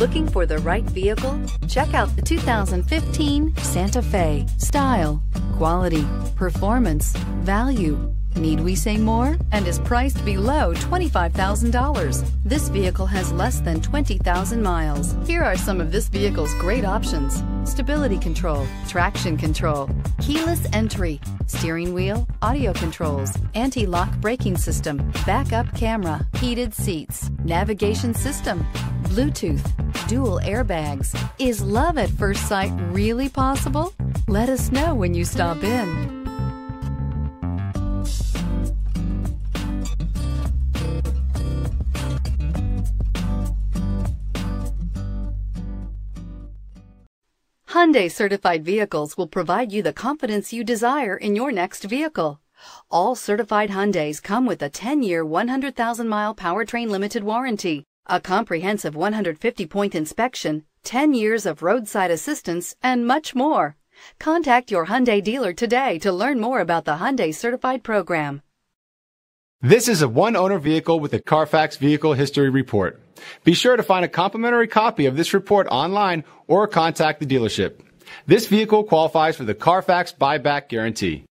Looking for the right vehicle? Check out the 2015 Santa Fe. Style, quality, performance, value. Need we say more? And is priced below $25,000. This vehicle has less than 20,000 miles. Here are some of this vehicle's great options. Stability control, traction control, keyless entry, steering wheel, audio controls, anti-lock braking system, backup camera, heated seats, navigation system, Bluetooth, dual airbags. Is love at first sight really possible? Let us know when you stop in. Hyundai certified vehicles will provide you the confidence you desire in your next vehicle. All certified Hyundais come with a 10-year, 100,000-mile powertrain limited warranty, a comprehensive 150-point inspection, 10 years of roadside assistance, and much more. Contact your Hyundai dealer today to learn more about the Hyundai certified program. This is a one-owner vehicle with a Carfax Vehicle History Report. Be sure to find a complimentary copy of this report online or contact the dealership. This vehicle qualifies for the Carfax buyback guarantee.